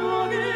morning.